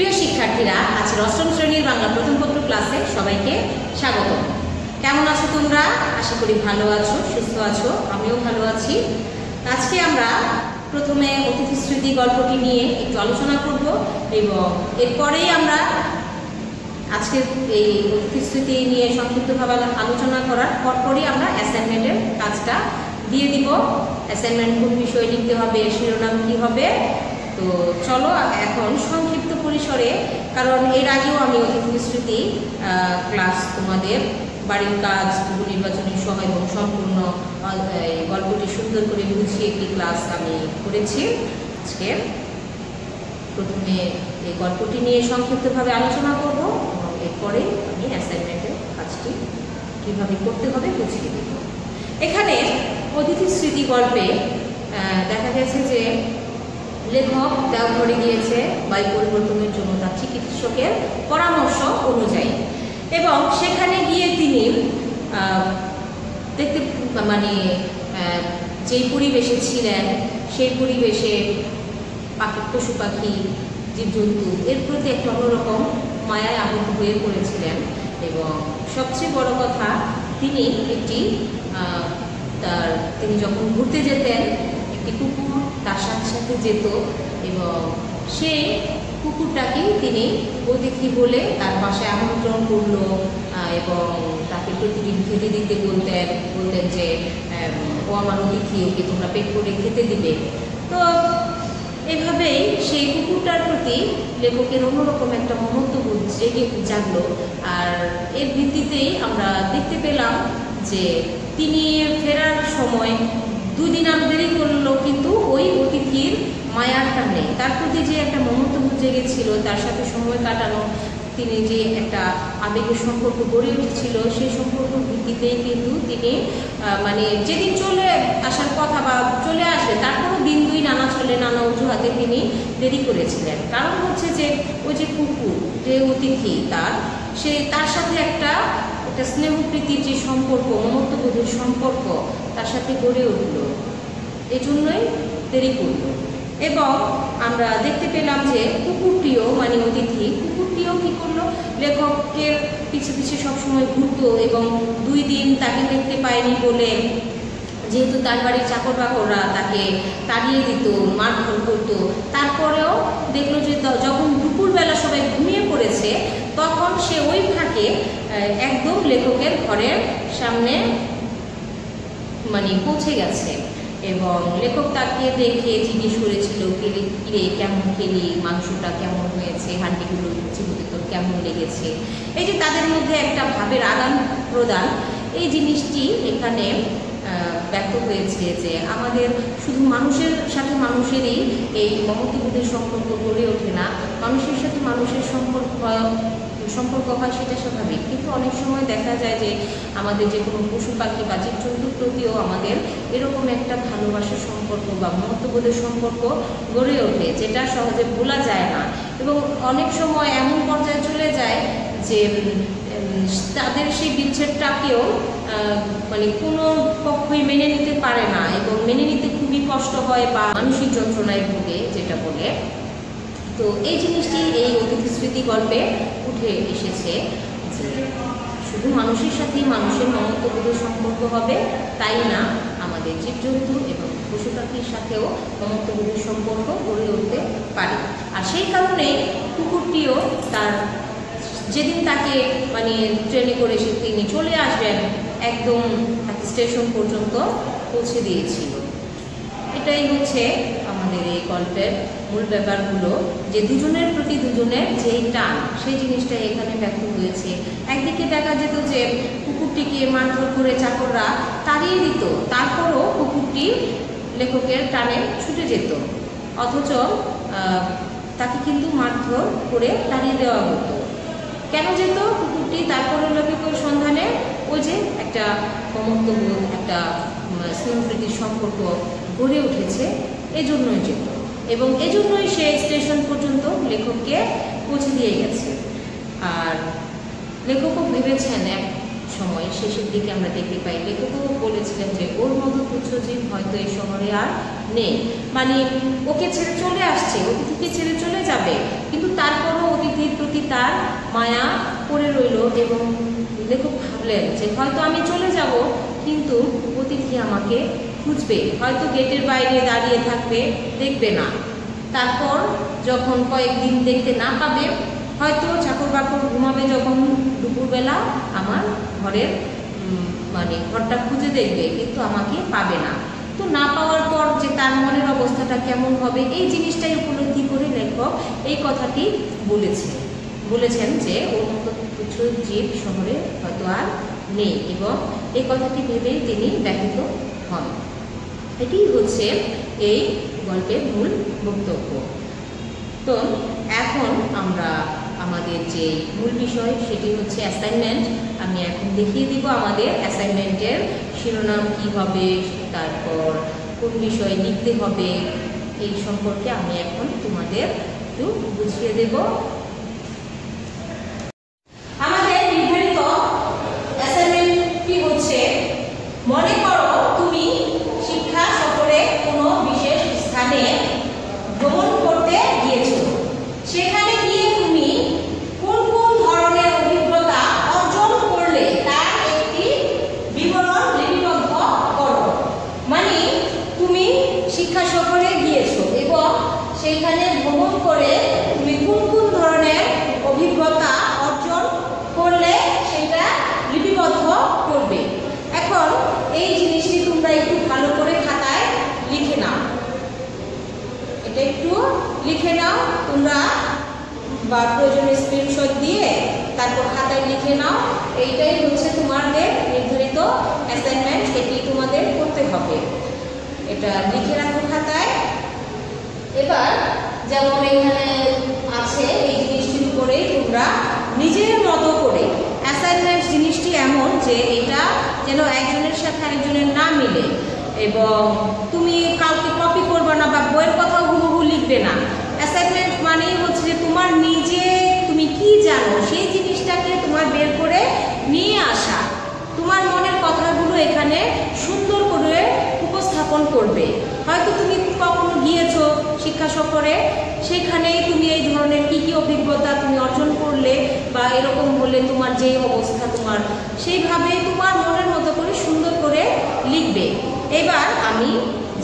প্রিয় শিক্ষার্থীরা, আজকের অষ্টম শ্রেণির বাংলা প্রথম পত্র ক্লাসে সবাইকে স্বাগত। কেমন আছো তোমরা? আশা করি ভালো আছো, সুস্থ আছো, আমিও ভালো আছি। আজকে আমরা প্রথমে অতিথি স্মৃতি গল্পটি নিয়ে একটু আলোচনা করব এবং এরপরেই আমরা আজকে এই অতিথি স্মৃতি নিয়ে সংক্ষিপ্তভাবে আলোচনা করার পরপরই আমরা অ্যাসাইনমেন্টের কাজটা দিয়ে দিব। অ্যাসাইনমেন্ট কোন বিষয় লিখতে হবে, শিরোনাম কী হবে? তো চলো, এখন সংক্ষিপ্ত পরিসরে, কারণ এর আগেও আমি অতিথি স্মৃতি ক্লাস তোমাদের, বাড়ির কাজ নির্বাচনী সহ এবং সম্পূর্ণ গল্পটি সুন্দর করে বুঝিয়ে একটি ক্লাস আমি করেছি আজকে। প্রথমে এই গল্পটি নিয়ে সংক্ষিপ্তভাবে আলোচনা করব, এবং এরপরে আমি অ্যাসাইনমেন্টের কাজটি কীভাবে করতে হবে বুঝিয়ে দেব এখানে অতিথি স্মৃতি গল্পে দেখা গেছে যে লেখক দেওঘরে গিয়েছে বায়ু পরিবর্তনের জন্য তার চিকিৎসকের পরামর্শ অনুযায়ী। এবং সেখানে গিয়ে তিনি দেখতে মানে যেই পরিবেশে ছিলেন, সেই পরিবেশে পাখি, পশু পাখি, জীবজন্তু, এর প্রতি একটা অন্যরকম মায়ায় আবদ্ধ হয়ে পড়েছিলেন। এবং সবচেয়ে বড় কথা, তিনি একটি তার, তিনি যখন ঘুরতে যেতেন, একটি কুকুর তার সাথে সাথে যেত এবং সে কুকুরটাকেই তিনি অতিথি বলে তার পাশে আমন্ত্রণ করল এবং তাকে প্রতিদিন খেতে দিতে বলতেন বলতেন যে ও আমার অতিথি, ওকে তোমরা পেট করে খেতে দিবে। তো এভাবেই সেই কুকুরটার প্রতি লেখকের অন্যরকম একটা মমত্ববোধ জেগে জাগলো। আর এর ভিত্তিতেই আমরা দেখতে পেলাম যে, তিনি ফেরার সময় দুদিন আর দেরি করল, কিন্তু মায়ার টানে তার প্রতি যে একটা মমত্ববোধ জেগেছিল তার সাথে সময় কাটানো, তিনি যে একটা আবেগের সম্পর্ক গড়ে উঠেছিল, সেই সম্পর্ক ভিত্তিতেই কিন্তু তিনি মানে যেদিন চলে আসার কথা বা চলে আসবে তারপরও দিন দুই নানা চলে নানা অজুহাতে তিনি দেরি করেছিলেন। কারণ হচ্ছে যে, ওই যে কুকুর, যে অতিথি তার, সে তার সাথে একটা একটা স্নেহপ্রীতির যে সম্পর্ক, মমত্ববোধের সম্পর্ক তার সাথে গড়ে উঠল। এজন্যই দেরি করল। এবং আমরা দেখতে পেলাম যে কুকুরটিও মানে অতিথি, কুকুরটিও কী করল? লেখকের পিছু পিছে সবসময় ঘুরতো এবং দুই দিন তাকে দেখতে পায়নি বলে যেহেতু তার বাড়ির চাকর বাকররা তাকে তাড়িয়ে দিত, মারধর করতো। তারপরেও দেখল যে যখন দুপুরবেলা সবাই ঘুমিয়ে পড়েছে, তখন সে ওই ফাঁকে একদম লেখকের ঘরের সামনে মানে পৌঁছে গেছে। এবং লেখক তাকে দেখে জিজ্ঞেস করেছিল কিরে কিরে কেমন খেলি মাংসটা কেমন হয়েছে, হাড্ডিগুলো, চিবুতে তোর কেমন লেগেছে? এই যে তাদের মধ্যে একটা ভাবের আদান প্রদান, এই জিনিসটি এখানে ব্যক্ত হয়েছে যে আমাদের শুধু মানুষের সাথে মানুষেরই এই মমতিবোধের সম্পর্ক গড়ে ওঠে না, মানুষের সাথে মানুষের সম্পর্ক সম্পর্ক হয় সেটা স্বাভাবিক। কিন্তু অনেক সময় দেখা যায় যে আমাদের যে কোনো পশু পাখি বা জীবজন্তুর প্রতিও আমাদের এরকম একটা ভালোবাসার সম্পর্ক বা মহত্ববোধের সম্পর্ক গড়ে ওঠে, যেটা সহজে ভোলা যায় না। এবং অনেক সময় এমন পর্যায়ে চলে যায় যে তাদের সেই বিচ্ছেদটাকেও মানে কোনো পক্ষই মেনে নিতে পারে না এবং মেনে নিতে খুবই কষ্ট হয় বা মানসিক যন্ত্রণায় ভোগে, যেটা বলে। তো এই জিনিসটি এই অতিথি স্মৃতি গল্পে উঠে এসেছে যে শুধু মানুষের সাথেই মানুষের মমত্ববোধের সম্পর্ক হবে, তাই না? আমাদের জীবজন্তু এবং পশু পাখির সাথেও মমত্ববোধের সম্পর্ক গড়ে উঠতে পারে। আর সেই কারণে কুকুরটিও তার যেদিন তাকে মানে ট্রেনে করে সে তিনি চলে আসবেন, একদম স্টেশন পর্যন্ত পৌঁছে দিয়েছিল। এটাই হচ্ছে গল্পের মূল ব্যাপারগুলো, যে দুজনের প্রতি দুজনের যেই টান, সেই জিনিসটা এখানে ব্যক্ত হয়েছে। একদিকে দেখা যেত যে কুকুরটিকে মারধর করে চাকররা তাড়িয়ে দিত, তারপরও কুকুরটি লেখকের টানে ছুটে যেত। অথচ তাকে কিন্তু মারধর করে তাড়িয়ে দেওয়া হতো। কেন যেত কুকুরটি? তারপরে লেখকের সন্ধানে ওই যে একটা মমত্ববোধ একটা স্নেহপ্রীতির সম্পর্ক গড়ে উঠেছে, এজন্যই যেত। এবং এজন্যই সে স্টেশন পর্যন্ত লেখককে পৌঁছে দিয়ে গেছে। আর লেখকও ভেবেছেন এক সময় শেষের দিকে আমরা দেখতে পাই, লেখকও বলেছিলেন যে, ওর মতো তুচ্ছজীব হয়তো এই শহরে আর নেই। মানে ওকে ছেড়ে চলে আসছে, অতিথিকে ছেড়ে চলে যাবে, কিন্তু তারপরও অতিথির প্রতি তার মায়া পড়ে রইল এবং লেখক ভাবলেন যে, হয়তো আমি চলে যাব, কিন্তু অতিথি আমাকে খুঁজবে, হয়তো গেটের বাইরে দাঁড়িয়ে থাকবে, দেখবে না। তারপর যখন কয়েকদিন দেখতে না পাবে, হয়তো চাকর বাকর ঘুমাবে যখন দুপুরবেলা, আমার ঘরের মানে ঘরটা খুঁজে দেখবে, কিন্তু আমাকে পাবে না। তো না পাওয়ার পর যে তার মনের অবস্থাটা কেমন হবে, এই জিনিসটাই উপলব্ধি করে লেখক এই কথাটি বলেছে। বলেছেন যে, ওর মতো কিছু জীব শহরে হয়তো আর নেই, এবং এই কথাটি ভেবেই তিনি ব্যথিত হন। এটি হচ্ছে এই গল্পের মূল বক্তব্য। তো এখন আমরা আমাদের যে মূল বিষয়, সেটি হচ্ছে অ্যাসাইনমেন্ট আমি এখন দেখিয়ে দিব আমাদের অ্যাসাইনমেন্টের শিরোনাম কি হবে, তারপর কোন বিষয়ে লিখতে হবে, এই সম্পর্কে আমি এখন তোমাদের একটু বুঝিয়ে দেব আমাদের নির্ধারিত অ্যাসাইনমেন্টটি হচ্ছে মনে করো তুমি শিক্ষা সফরে কোনো স্থানে ভ্রমণ করতে গিয়েছো। সেখানে গিয়ে তুমি কোন কোন ধরনের অভিজ্ঞতা অর্জন করলে তার একটি বিবরণ লিপিবদ্ধ করো। মানে তুমি শিক্ষা সফরে গিয়েছো এবং সেইখানে ভ্রমণ করে তুমি কোন কোন ধরনের অভিজ্ঞতা অর্জন করলে সেটা লিপিবদ্ধ করবে এখন এই জিনিসটি তোমরা একটু ভালো করে খাতায় লিখে নাও এটা একটু লিখে নাও, তোমরা বা প্রয়োজনে স্ক্রিনশট দিয়ে তারপর খাতায় লিখে নাও, এইটাই হচ্ছে তোমাদের নির্ধারিত অ্যাসাইনমেন্ট এটি তোমাদের করতে হবে। এটা লিখে রাখো খাতায়। এবার যেমন এখানে আছে, এই জিনিসটির উপরে তোমরা নিজের মতো করে অ্যাসাইনমেন্ট জিনিসটি এমন যে এটা যেন একজনের সাথে আরেকজনের না মিলে। এবং তুমি কাউকে কপি করবে না বা বইয়ের কথাও হুবহু লিখবে না। অ্যাসাইনমেন্ট মানেই হচ্ছে যে তোমার নিজে তুমি কি জানো সেই জিনিসটাকে তোমার বের করে নিয়ে আসা। তোমার মনের কথাগুলো এখানে সুন্দর করে উপস্থাপন করবে। হয়তো তুমি কখনো গিয়েছো শিক্ষা সফরে, সেখানেই তুমি এই ধরনের কি কি অভিজ্ঞতা তুমি অর্জন করলে বা এরকম হলে তোমার যে অবস্থা তোমার সেইভাবে তোমার মনের মতো করে সুন্দর করে লিখবে। এবার আমি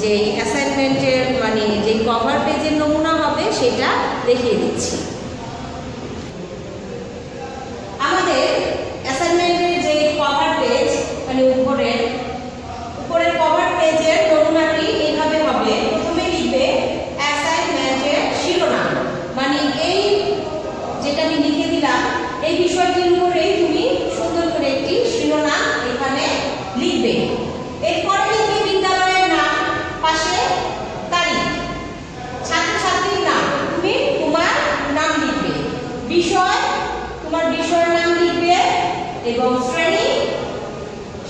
যে অ্যাসাইনমেন্টের মানে যে কভার পেজের নমুনা হবে সেটা দেখিয়ে দিচ্ছি আমাদের অ্যাসাইনমেন্টের যে কভার পেজ মানে উপরের উপরের কভার পেজের নমুনাটি এইভাবে হবে প্রথমে লিখবে অ্যাসাইনমেন্টের শিরোনাম মানে এই যেটা আমি লিখে দিলাম এই বিষয়টির উপরেই তুমি সুন্দর করে একটি শিরোনাম এখানে লিখবে এরপরে লিখবে বিদ্যালয়ের নাম পাশে তারিখ ছাত্রছাত্রীর নাম তুমি তোমার নাম লিখবে বিষয় তোমার বিষয়ের নাম লিখবে এবং শ্রেণি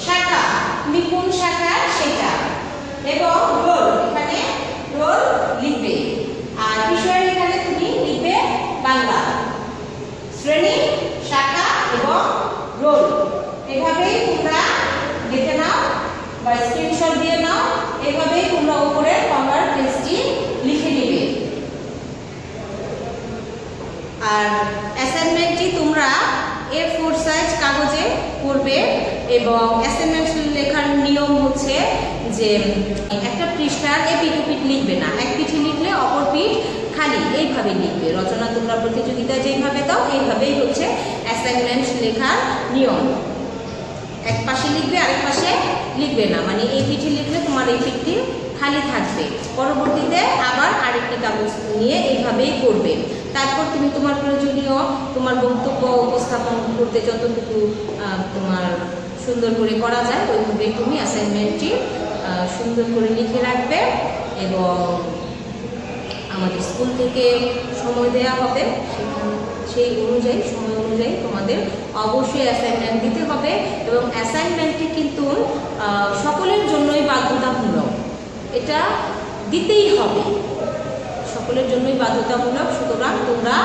শাখা তুমি কোন শাখা সেটা এবং রোল, এখানে রোল লিখবে। আর বিষয়ের এখানে তুমি লিখবে বাংলা। শ্রেণি, শাখা এবং রোল। এভাবেই তোমরা লিখে নাও বা স্ক্রিনশট দিয়ে নাও। এভাবেই তোমরা উপরের কভার পেজটি লিখে নেবে। আর অ্যাসাইনমেন্টটি তোমরা এ ফোর সাইজ কাগজে করবে। এবং অ্যাসাইনমেন্ট লেখার নিয়ম হচ্ছে যে একটা পৃষ্ঠার এ পিঠ পিঠ লিখবে না। এক পিঠে লিখলে অপর পিঠ খালি এইভাবে লিখবে। রচনা তোমরা প্রতিযোগিতা যেইভাবে দাও, এইভাবেই হচ্ছে অ্যাসাইনমেন্ট লেখার নিয়ম। এক পাশে লিখবে, আরেক পাশে লিখবে না। মানে এই পিঠে লিখলে তোমার এই পিঠটি খালি থাকবে। পরবর্তীতে আবার আরেকটি কাগজ নিয়ে এইভাবেই করবে। তারপর তুমি তোমার প্রয়োজনীয় তোমার বক্তব্য উপস্থাপন করতে যতটুকু তোমার সুন্দর করে করা যায়। ওইভাবেই তুমি অ্যাসাইনমেন্টটি সুন্দর করে লিখে রাখবে এবং আমাদের স্কুল থেকে সময় দেওয়া হবে। সেই অনুযায়ী, সময় অনুযায়ী তোমাদের অবশ্যই অ্যাসাইনমেন্ট দিতে হবে এবং অ্যাসাইনমেন্টটি কিন্তু সকলের জন্যই বাধ্যতামূলক। এটা দিতেই হবে। সকলের জন্যই বাধ্যতামূলক। সুতরাং তোমরা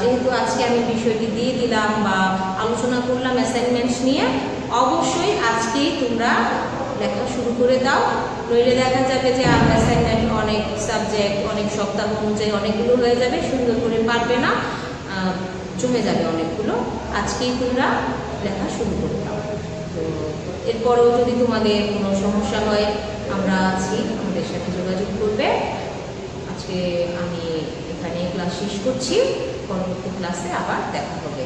যেহেতু আজকে আমি বিষয়টি দিয়ে দিলাম বা আলোচনা করলাম অ্যাসাইনমেন্টস নিয়ে, অবশ্যই আজকেই তোমরা লেখা শুরু করে দাও। নইলে দেখা যাবে যে অ্যাসাইনমেন্ট অনেক সাবজেক্ট অনেক সপ্তাহ অনুযায়ী অনেকগুলো হয়ে যাবে, সুন্দর করে পারবে না জমে যাবে অনেকগুলো। আজকেই তোমরা লেখা শুরু করতাম তো এরপরেও যদি তোমাদের কোনো সমস্যা হয়, আমরা আছি, আমাদের সাথে যোগাযোগ করবে। আজকে আমি এখানে ক্লাস শেষ করছি। পরবর্তী ক্লাসে আবার দেখা হবে